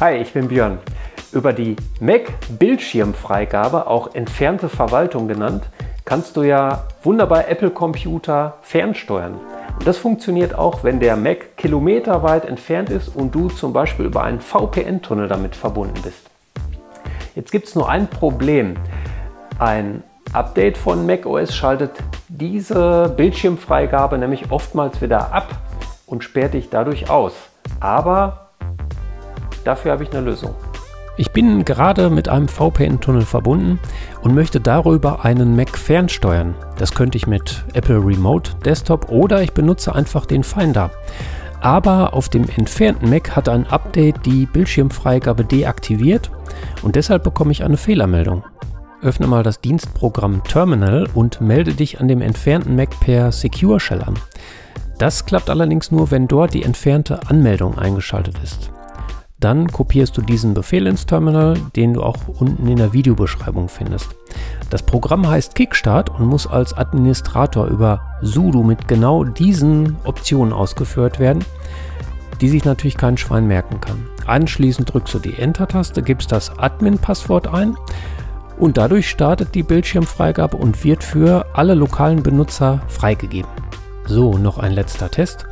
Hi, ich bin Björn. Über die Mac-Bildschirmfreigabe, auch entfernte Verwaltung genannt, kannst du ja wunderbar Apple-Computer fernsteuern. Und das funktioniert auch, wenn der Mac kilometerweit entfernt ist und du zum Beispiel über einen VPN-Tunnel damit verbunden bist. Jetzt gibt es nur ein Problem. Ein Update von macOS schaltet diese Bildschirmfreigabe nämlich oftmals wieder ab und sperrt dich dadurch aus. Aber dafür habe ich eine Lösung. Ich bin gerade mit einem VPN-Tunnel verbunden und möchte darüber einen Mac fernsteuern. Das könnte ich mit Apple Remote Desktop oder ich benutze einfach den Finder. Aber auf dem entfernten Mac hat ein Update die Bildschirmfreigabe deaktiviert und deshalb bekomme ich eine Fehlermeldung. Öffne mal das Dienstprogramm Terminal und melde dich an dem entfernten Mac per Secure Shell an. Das klappt allerdings nur, wenn dort die entfernte Anmeldung eingeschaltet ist. Dann kopierst du diesen Befehl ins Terminal, den du auch unten in der Videobeschreibung findest. Das Programm heißt Kickstart und muss als Administrator über sudo mit genau diesen Optionen ausgeführt werden, die sich natürlich kein Schwein merken kann. Anschließend drückst du die Enter-Taste, gibst das Admin-Passwort ein und dadurch startet die Bildschirmfreigabe und wird für alle lokalen Benutzer freigegeben. So, noch ein letzter Test.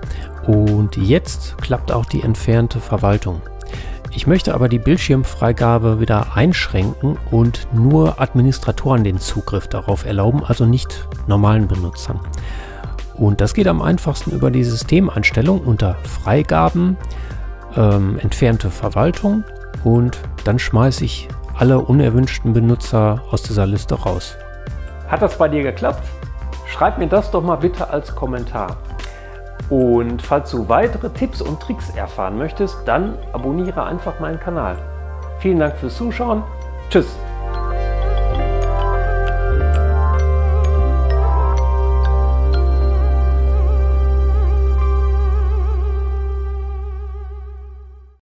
Und jetzt klappt auch die entfernte Verwaltung. Ich möchte aber die Bildschirmfreigabe wieder einschränken und nur Administratoren den Zugriff darauf erlauben, also nicht normalen Benutzern. Und das geht am einfachsten über die Systemeinstellung unter Freigaben, ähm, entfernte Verwaltung und dann schmeiße ich alle unerwünschten Benutzer aus dieser Liste raus. Hat das bei dir geklappt? Schreib mir das doch mal bitte als Kommentar. Und falls du weitere Tipps und Tricks erfahren möchtest, dann abonniere einfach meinen Kanal. Vielen Dank fürs Zuschauen. Tschüss.